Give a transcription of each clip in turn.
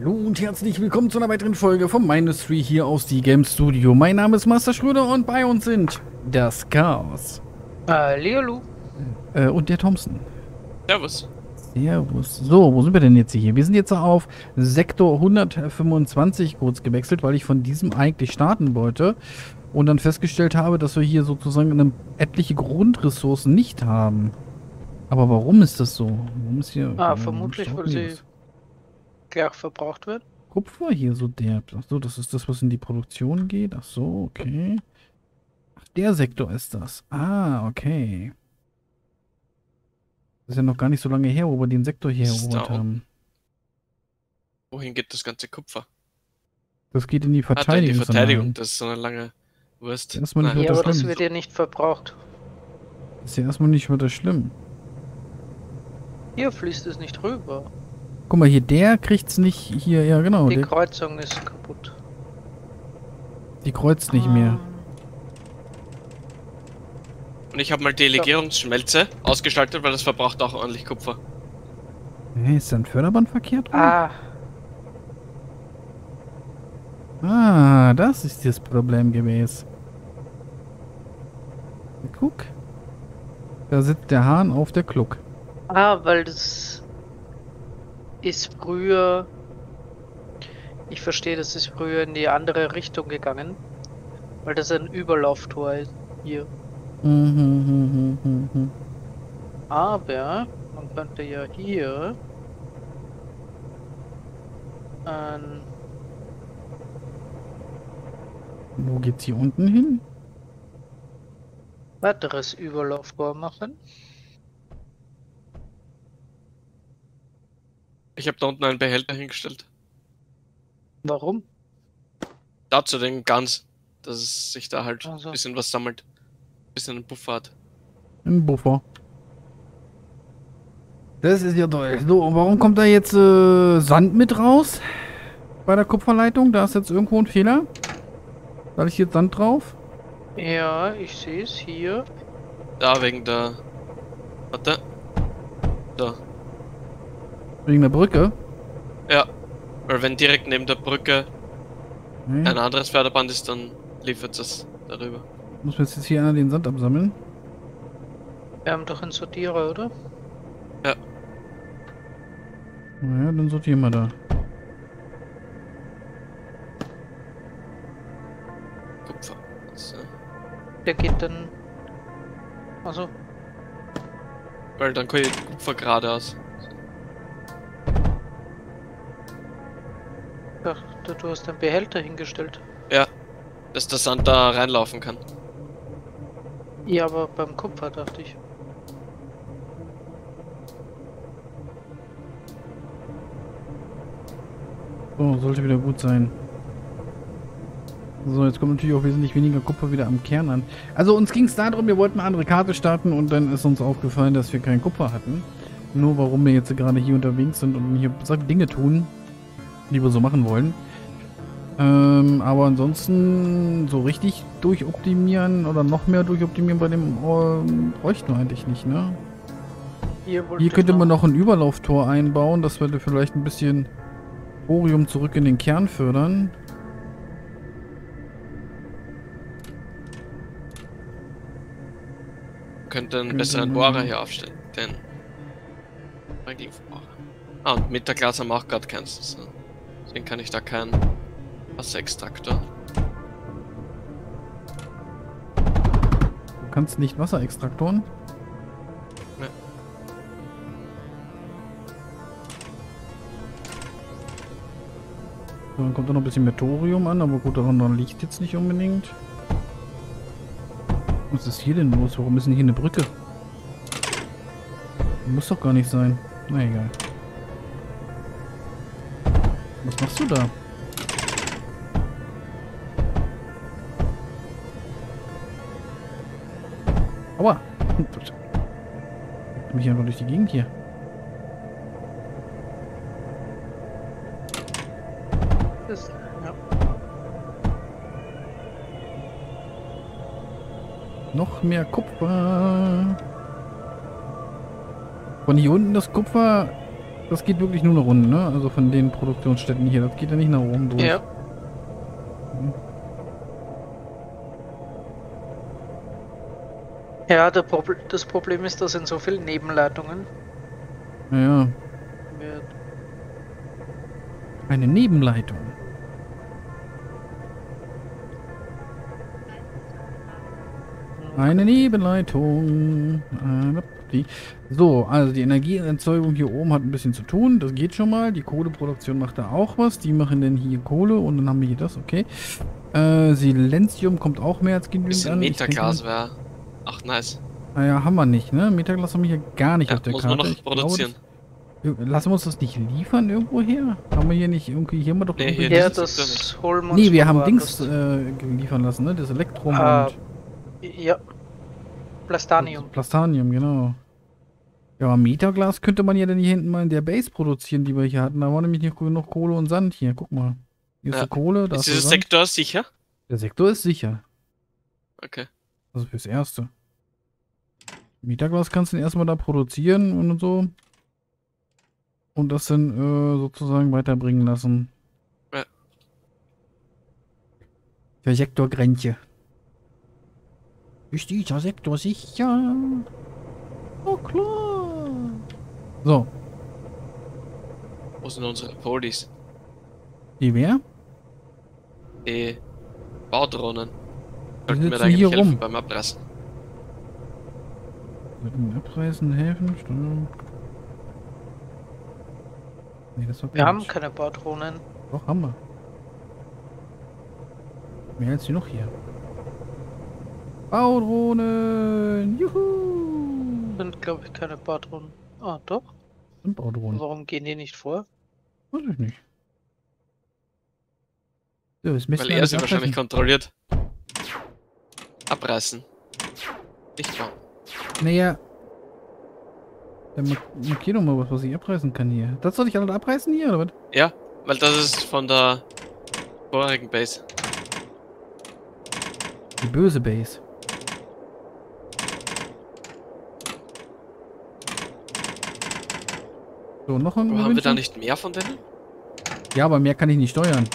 Hallo und herzlich willkommen zu einer weiteren Folge vom Mindustry hier aus die Game Studio. Mein Name ist Master Schröder und bei uns sind das Chaos. Äh, Leolu. Äh, und der Thompson. Servus. Servus. So, wo sind wir denn jetzt hier? Wir sind jetzt auf Sektor 125 kurz gewechselt, weil ich von diesem eigentlich starten wollte und dann festgestellt habe, dass wir hier sozusagen eine, etliche Grundressourcen nicht haben. Aber warum ist das so? Warum ist hier... Ah, warum vermutlich, weil sie das? Gleich verbraucht wird. Kupfer hier so derb. Ach so, das ist das, was in die Produktion geht. Ach so, okay. Ach, der Sektor ist das. Ah, okay. Das ist ja noch gar nicht so lange her, wo wir den Sektor hier Das erobert haben. Wohin geht das ganze Kupfer? Das geht in die Ah, da in die Verteidigung. Verteidigung. Das ist so eine lange Wurst. Erstmal nicht weiter Ja, aber das wird ja nicht verbraucht. Ist ja erstmal nicht weiter schlimm. Hier fließt es nicht rüber. Guck mal, hier, der kriegt's nicht. Hier, ja, genau. Die Der, Kreuzung ist kaputt. die kreuzt nicht mehr. Und ich habe mal Delegierungsschmelze ausgeschaltet, weil das verbraucht auch ordentlich Kupfer. Hä, ist da ein Förderband verkehrt? rum? Ah, Ah, das ist das Problem gewesen. Guck. Da sitzt der Hahn auf der Kluck. ah, weil das ist früher. Ich verstehe, das ist früher in die andere Richtung gegangen. Weil das ein Überlauftor ist. Hier. Mhm. Aber man könnte ja hier ein Wo geht's hier unten hin? weiteres Überlauftor machen. Ich habe da unten einen Behälter hingestellt. Warum? Dazu den Guns, dass es sich da halt Ach so. ein bisschen was sammelt. Ein bisschen einen Puffer hat. Ein Buffer. Das ist ja toll. So, und warum kommt da jetzt äh, Sand mit raus? Bei der Kupferleitung? Da ist jetzt irgendwo ein Fehler. Da ich jetzt Sand drauf. Ja, ich sehe es hier. Da wegen der. Warte. Da. Wegen der Brücke. Ja. Weil wenn direkt neben der Brücke Hm. ein anderes Förderband ist, dann liefert es darüber. Muss jetzt hier einer den Sand absammeln? Wir haben doch einen Sortierer, oder? Naja, dann sortieren wir da. Kupfer. So. Der geht dann. Also, Weil dann kann ich Kupfer geradeaus. Dachte, du hast einen Behälter hingestellt. Dass der Sand da reinlaufen kann. Ja, aber beim Kupfer dachte ich. So, sollte wieder gut sein. So, jetzt kommt natürlich auch wesentlich weniger Kupfer wieder am Kern an. Also uns ging es darum, wir wollten eine andere Karte starten und dann ist uns aufgefallen, dass wir kein Kupfer hatten. Nur warum wir jetzt gerade hier unterwegs sind und hier Dinge tun, die wir so machen wollen. Ähm, aber ansonsten so richtig durchoptimieren oder noch mehr durchoptimieren bei dem ähm, bräuchten wir eigentlich nicht, ne? Hier, Hier könnte man noch ein Überlauftor einbauen, das würde vielleicht ein bisschen Thorium zurück in den Kern fördern. Könnte einen Könnte besseren Bohrer hier aufstellen. Den Regelbohrer. Ah, und mit der Glas haben wir auch gerade keins. So. Deswegen kann ich da keinen Wasserextraktor. Du kannst nicht Wasserextraktoren. Nee. So, dann kommt da noch ein bisschen mehr Thorium an, aber gut, daran liegt jetzt nicht unbedingt. Was ist hier denn los? Warum ist denn hier eine Brücke? Muss doch gar nicht sein. Na egal. Was machst du da? Mich einfach durch die Gegend hier. das. Ja. Noch mehr Kupfer. Von hier unten das Kupfer Das geht wirklich nur nach unten, ne? Also von den Produktionsstätten hier. Das geht ja nicht nach oben durch. Ja. Ja, der Proble das Problem ist, da sind so viele Nebenleitungen. Naja, Wir- eine Nebenleitung. Eine Nebenleitung. So, also die Energieerzeugung hier oben hat ein bisschen zu tun. Das geht schon mal. Die Kohleproduktion macht da auch was. Die machen dann hier Kohle und dann haben wir hier das. Okay. Äh, Silenzium kommt auch mehr als genügend Bisschen an. Metaglas wäre. Ach, nice. Naja, haben wir nicht, ne? Metaglas haben wir hier gar nicht Ja, auf der muss Karte. man noch Ich glaube, produzieren. das- Lassen wir uns das nicht liefern irgendwo her? Haben wir hier nicht irgendwie, hier haben wir doch Nee, hier Ja, das das holen wir uns Nee, wir haben Dings äh, liefern lassen, ne? Das Elektrum Ah, und Ja. Plastanium. Plastanium, genau. Ja, aber Metaglas könnte man ja dann hier hinten mal in der Base produzieren, die wir hier hatten. Da war nämlich nicht genug Kohle und Sand hier. Guck mal. Hier ist Ja. die Kohle, da Ist der dieser. Sektor sicher? Der Sektor ist sicher. Okay. Also fürs Erste. Metaglas kannst du dann erstmal da produzieren und so. Und das dann äh, sozusagen weiterbringen lassen. Ja. Der Sektorgrenze. Ist dieser Sektor sicher? Oh klar. So, Wo sind unsere Polis? die wer? Die Baudrohnen. Die Sollten sitzen da eigentlich hier helfen rum. beim Abreißen. Mit dem Abreißen helfen? Steuerung. Nee, das war Wir haben Quatsch. keine Baudrohnen. Doch, haben wir. Mehr als genug hier. Baudrohnen! Juhu! Sind, glaube ich, keine Baudrohnen. Ah, doch. Sind Baudrohnen. Warum gehen die nicht vor? Weiß ich nicht. So, Weil er sie wahrscheinlich kontrolliert. Abreißen. Nicht wahr? Naja. Dann mark- markier doch mal was, was ich abreißen kann hier. Das soll ich alles abreißen hier, oder was? Ja, weil das ist von der vorigen Base. Die böse Base. So, noch ein haben wir da nicht mehr von denen? Ja, aber mehr kann ich nicht steuern.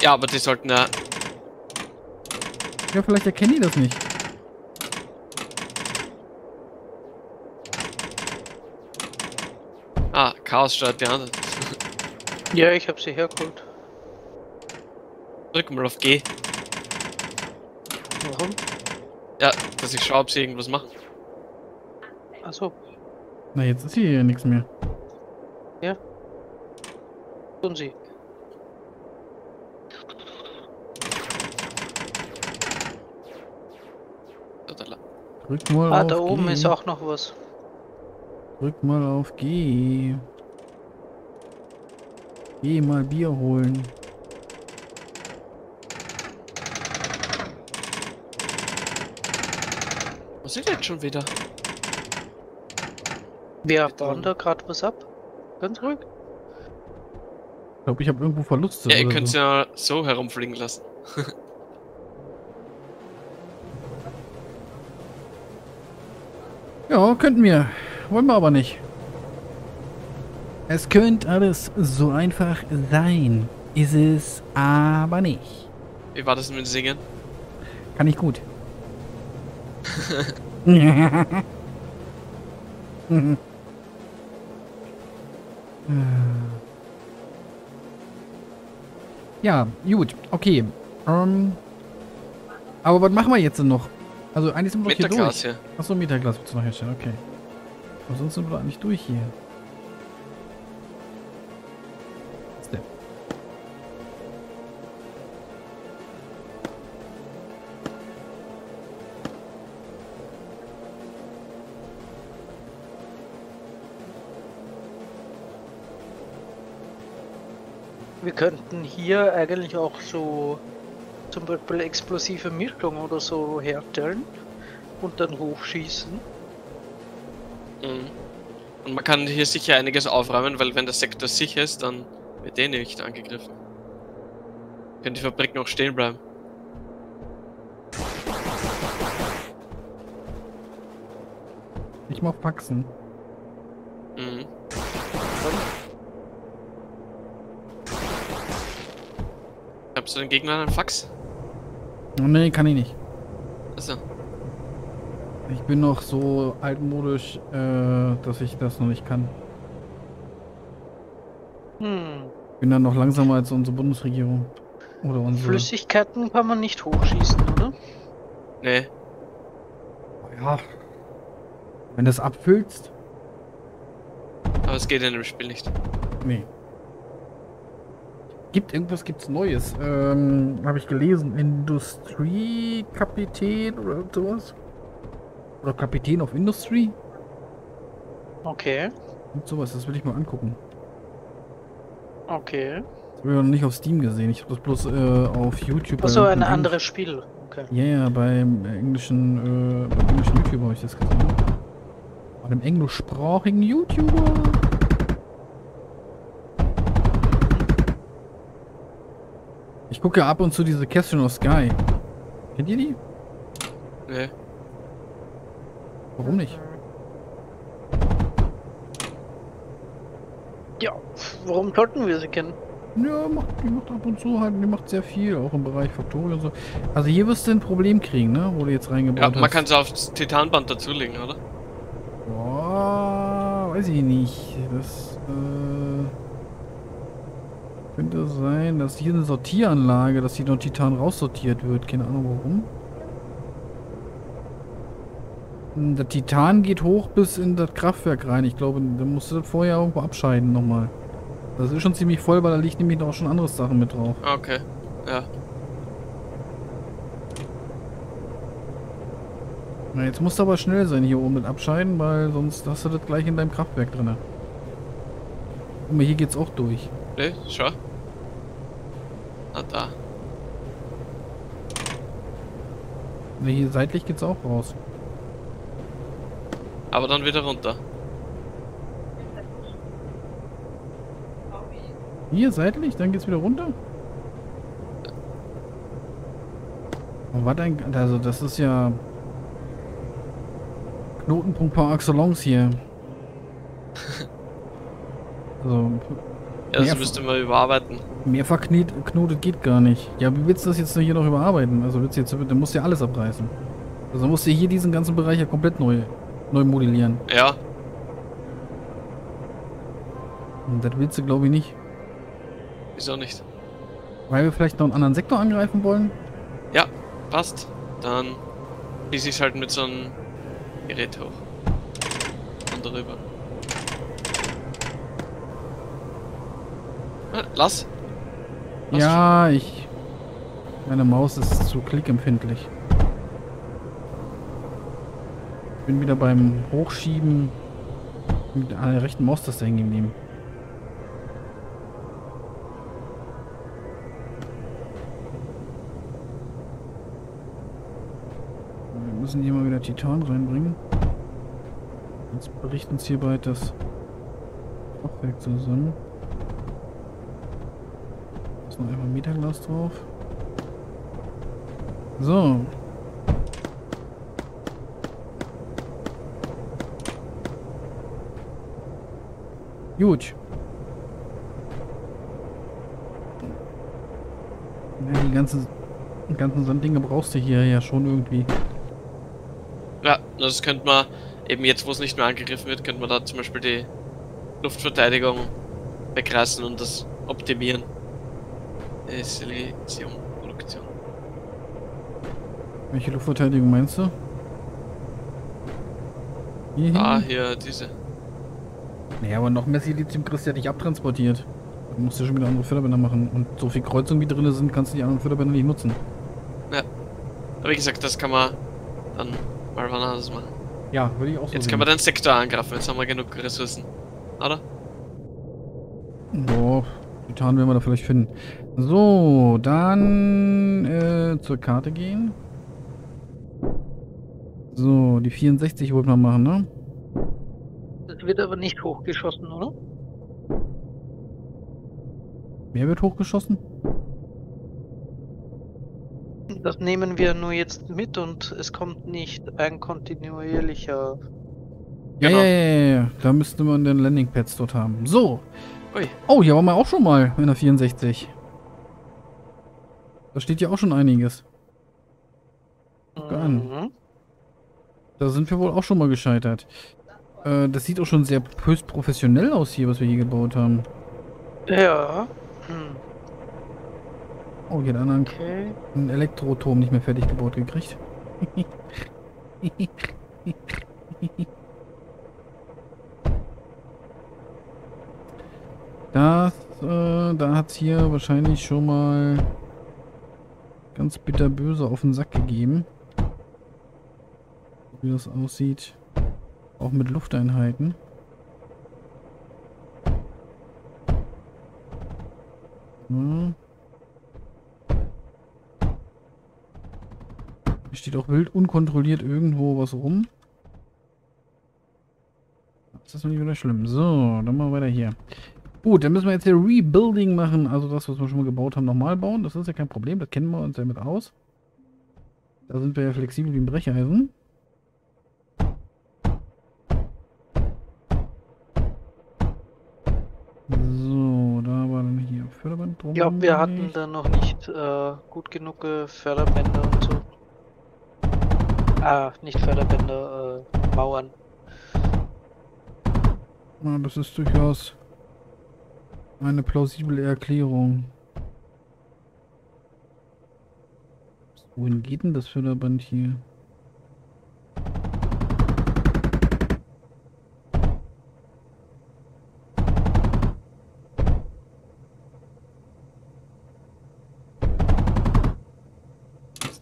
Ja, aber die sollten ja. Ja, vielleicht erkennen die das nicht. Ah, Chaos steuert die anderen. Ja, ich habe sie hergeholt. Drück mal auf G. Warum? Ja, dass ich schaue, ob sie irgendwas machen. Achso, Na, jetzt ist hier nichts mehr. tun sie. Drück mal Ah, auf da oben G. ist auch noch was. Drück mal auf G. Geh mal Bier holen. Was ist jetzt schon wieder? Wir bauen da gerade was ab. Ganz ruhig. Ich glaube, ich habe irgendwo Verluste. Ja, ihr könnt so. ja so herumfliegen lassen. Ja, könnten wir. Wollen wir aber nicht. Es könnte alles so einfach sein. Ist es aber nicht. Wie war das mit dem Singen? Kann ich gut. ja, gut, okay. Ähm, aber was machen wir jetzt denn noch? Also eigentlich sind wir doch hier durch. hier. Achso, Metaglas willst du noch herstellen, okay. Aber sonst sind wir eigentlich durch hier. Wir könnten hier eigentlich auch so zum Beispiel explosive Mischung oder so herstellen und dann hochschießen. Mhm. Und man kann hier sicher einiges aufräumen, weil wenn der Sektor sicher ist, dann wird der nicht angegriffen. Können die Fabrik noch stehen bleiben. Ich mach Faxen. Mhm. Habst du den Gegner einen Fax? Nee, kann ich nicht. Achso. Ich bin noch so altmodisch, äh, dass ich das noch nicht kann. Hm. Bin dann noch langsamer als unsere Bundesregierung. Oder unsere. Flüssigkeiten kann man nicht hochschießen, oder? nee. Ja. Wenn du es abfüllst? Aber es geht in dem Spiel nicht. Nee. Gibt irgendwas gibt's Neues? Ähm, habe ich gelesen. Industriekapitän oder sowas? Oder Kapitän of Industry? Okay. Und sowas, das will ich mal angucken. Okay. Das habe ich noch nicht auf Steam gesehen. Ich habe das bloß äh, auf YouTube. Achso, ein anderes Spiel. Okay. Ja, ja, beim englischen, äh, beim englischen YouTuber habe ich das gesehen. Bei einem englischsprachigen YouTuber. Ich gucke ja ab und zu diese Kästchen of Sky. Kennt ihr die? Nee. Warum nicht? Ja, warum sollten wir sie kennen? Ja, macht, die macht ab und zu halt, die macht sehr viel, auch im Bereich Faktorie und so. Also hier wirst du ein Problem kriegen, ne? Wo du jetzt reingebaut Ja, hast. man kann es aufs Titanband dazulegen, oder? Boah, weiß ich nicht. Das äh, könnte sein, dass hier eine Sortieranlage, dass hier noch Titan raussortiert wird. Keine Ahnung warum. Der Titan geht hoch bis in das Kraftwerk rein. Ich glaube, da musst du das vorher irgendwo abscheiden nochmal. Das ist schon ziemlich voll, weil da liegt nämlich auch schon andere Sachen mit drauf. Ah, okay. Ja. Na, jetzt musst du aber schnell sein hier oben mit abscheiden, weil sonst hast du das gleich in deinem Kraftwerk drin. Guck mal, hier geht's auch durch. Nee, schau. Ah, da. Ne, hier seitlich geht's auch raus. Aber dann wieder runter. Hier seitlich, dann geht's wieder runter. Oh, was ein, also das ist ja Knotenpunkt par excellence hier. Also Ja, das müsste man überarbeiten. mehr verknotet geht gar nicht. Ja, wie willst du das jetzt hier noch überarbeiten? Also willst du jetzt, dann musst du ja alles abreißen. Also musst du hier diesen ganzen Bereich ja komplett neu, neu modellieren. Ja, Und das willst du glaube ich nicht. wieso nicht? Weil wir vielleicht noch einen anderen Sektor angreifen wollen? Ja, passt. Dann schieße ich halt mit so einem Gerät hoch. Und darüber. Ah, Lass. Lass Ja, ich. Meine Maus ist zu klickempfindlich. Ich bin wieder beim Hochschieben mit der rechten Maustaste hängen geblieben. Wir müssen hier mal wieder Titan reinbringen. Jetzt bricht uns hier bald das Fachwerk zusammen. Ist noch einmal Metaglas drauf. So. Gut. Ja, die ganzen, ganzen Sanddinge brauchst du hier ja schon irgendwie. Ja, das könnte man, eben jetzt wo es nicht mehr angegriffen wird, könnte man da zum Beispiel die Luftverteidigung wegreißen und das optimieren. Selektion, Produktion. Welche Luftverteidigung meinst du? Hier Ah, hinten? hier diese. Naja, aber noch mehr Silizium kriegst du ja nicht abtransportiert. Da musst du schon wieder andere Förderbänder machen. Und so viel Kreuzungen wie drin sind, kannst du die anderen Förderbänder nicht nutzen. Aber wie gesagt, das kann man dann mal wann anders machen. Ja, würde ich auch so Jetzt sehen. können wir den Sektor angreifen, jetzt haben wir genug Ressourcen. Oder? Boah, Titan werden wir da vielleicht finden. So, dann äh, zur Karte gehen. So, die 64 wollten wir machen, ne? Wird aber nicht hochgeschossen, oder? Wer wird hochgeschossen? Das nehmen wir nur jetzt mit und es kommt nicht ein kontinuierlicher. Ja, Genau. ja, ja, ja. Da müsste man den Landingpads dort haben. So. Ui. Oh, hier waren wir auch schon mal in der 64. Da steht ja auch schon einiges. Guck an. Mhm. Da sind wir wohl auch schon mal gescheitert. Äh, das sieht auch schon sehr höchst professionell aus hier, was wir hier gebaut haben. Ja. Hm. Oh, hier hat einer einen, Okay. einen Elektroturm nicht mehr fertig gebaut gekriegt. Das, äh, da hat's hier wahrscheinlich schon mal ganz bitterböse auf den Sack gegeben. Wie das aussieht. Auch mit Lufteinheiten. Ja. Hier steht auch wild unkontrolliert irgendwo was rum. Das ist nicht wieder schlimm. So, dann mal weiter hier. Gut, dann müssen wir jetzt hier Rebuilding machen. Also das, was wir schon mal gebaut haben, nochmal bauen. Das ist ja kein Problem. Das kennen wir uns ja mit aus. Da sind wir ja flexibel wie ein Brecheisen. So, da war dann hier Drum. Ja, wir hatten da noch nicht äh, gut genug äh, Förderbänder und so. Ah, nicht Förderbänder, äh, Mauern. Ja, das ist durchaus eine plausible Erklärung. Wohin geht denn das Förderband hier?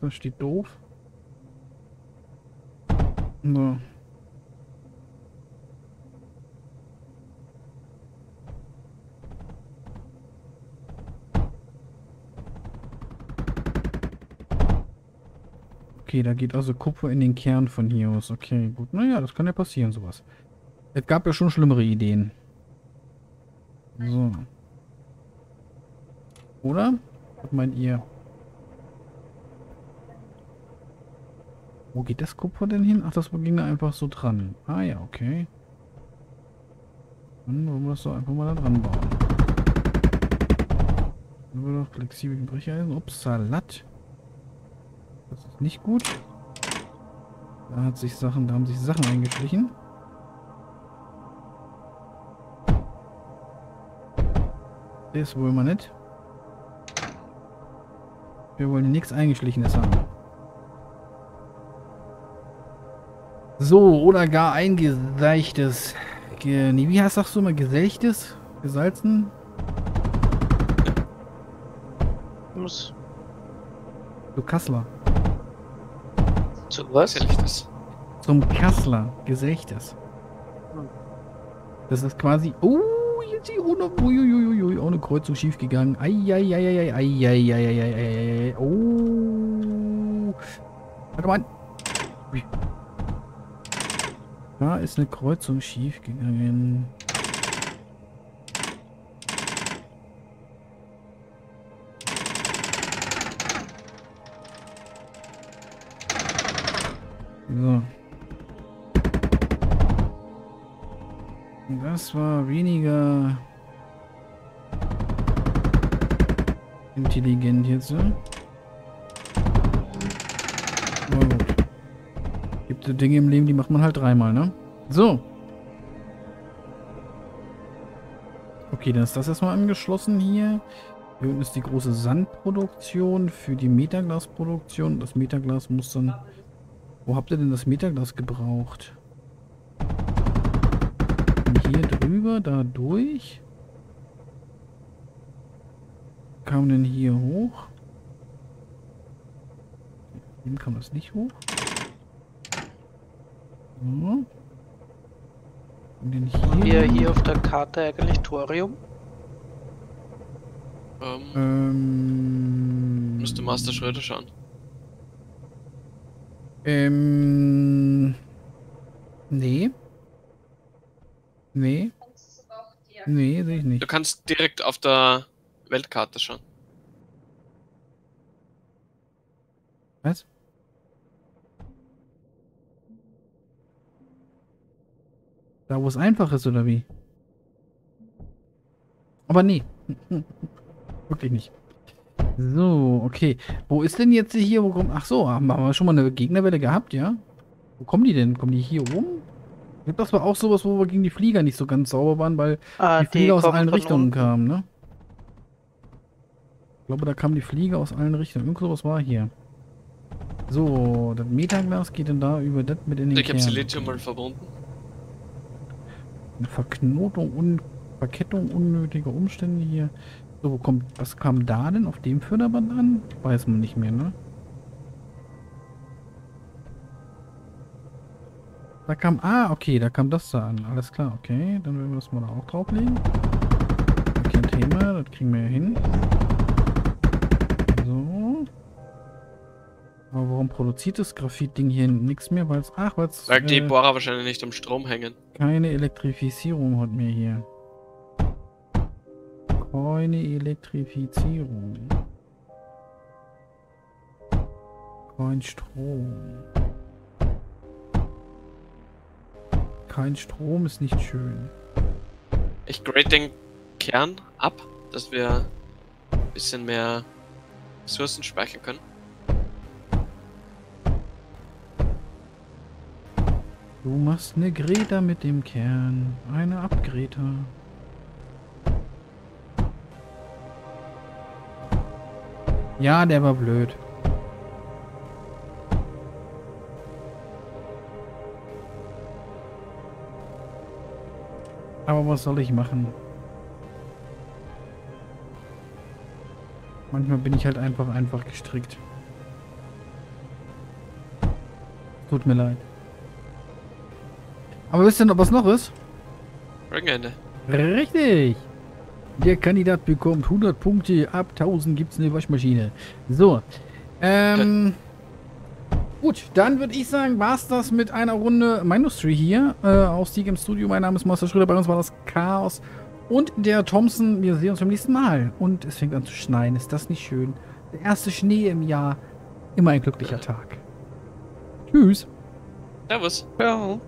Da steht doof. So. Okay, da geht also Kupfer in den Kern von hier aus. Okay, gut. Naja, das kann ja passieren, sowas. Es gab ja schon schlimmere Ideen. So. Oder? Was meint ihr? Wo geht das Kupfer denn hin? Ach, das ging da einfach so dran. Ah ja, okay. Dann wollen wir das so einfach mal da dran bauen. Dann wir noch flexibel Brecheisen. Ups, Salat. Das ist nicht gut. Da hat sich Sachen, da haben sich Sachen eingeschlichen. Das wohl mal nicht. Wir wollen nichts Eingeschlichenes haben. So, oder gar eingeseichtes. Ge nee, wie heißt sagst du immer? Geselchtes? Gesalzen? Muss Du Kassler. zu was? Das? Zum Kassler. Gesächtes. Hm. Das ist quasi. Oh, jetzt die ohne, uiuiuiui, ohne Kreuzung schief gegangen. Eieieiei, eieieiei, Oh. Warte mal. Da ist eine Kreuzung schief gegangen. So. Das war weniger intelligent jetzt. ne? Gibt Dinge im Leben, die macht man halt dreimal, ne? So. Okay, dann ist das erstmal angeschlossen hier. Hier unten ist die große Sandproduktion für die Metaglasproduktion. Das Metaglas muss dann... Wo habt ihr denn das Metaglas gebraucht? Hier drüber, da durch. Kam denn hier hoch? Eben kam das nicht hoch. Denn Haben hier? wir hier auf der Karte eigentlich Thorium? Ähm, Ähm. müsste Master Schröder schauen. Ähm. Nee. Nee. Nee, sehe ich nicht. Du kannst direkt auf der Weltkarte schauen. Was? Da, wo es einfach ist, oder wie? Aber nee. Wirklich nicht. So, okay. Wo ist denn jetzt hier? Wo kommt. Ach so, haben wir schon mal eine Gegnerwelle gehabt, ja? Wo kommen die denn? Kommen die hier oben? Ich das war auch sowas, wo wir gegen die Flieger nicht so ganz sauber waren, weil Ah, die Flieger aus kommen allen Richtungen unten. kamen, ne? Ich glaube, da kamen die Flieger aus allen Richtungen. Irgend sowas war hier. So, das Metaglas geht dann da über das mit in den Ich habe Kern. Silizium mal verbunden. Eine Verknotung und Verkettung unnötiger Umstände hier. So, kommt, was kam da denn auf dem Förderband an? Weiß man nicht mehr, ne? Da kam, ah, okay, da kam das da an. Alles klar, okay. Dann werden wir das mal da auch drauflegen. Kein Thema, das kriegen wir ja hin. So. Aber warum produziert das Graphit-Ding hier nichts mehr? Weil es, ach, weil es Weil die Bohrer wahrscheinlich nicht am Strom hängen. keine Elektrifizierung hat mir hier. Keine Elektrifizierung. Kein Strom. Kein Strom ist nicht schön. Ich grade den Kern ab, dass wir ein bisschen mehr Ressourcen speichern können. Du machst eine Greta mit dem Kern. Eine Abgreta. Ja, der war blöd. Aber was soll ich machen? Manchmal bin ich halt einfach einfach gestrickt. Tut mir leid. Aber wisst ihr noch, was noch ist? Rückende. Richtig. Der Kandidat bekommt 100 Punkte. Ab 1000 gibt es eine Waschmaschine. So. Ähm. Gut, dann würde ich sagen, war es das mit einer Runde Minustry hier äh, aus Sieg im Studio. Mein Name ist Master Schröder. Bei uns war das Chaos und der Thompson. Wir sehen uns beim nächsten Mal. Und es fängt an zu schneien. Ist das nicht schön? Der erste Schnee im Jahr. Immer ein glücklicher Tag. Tschüss. Servus. Ja.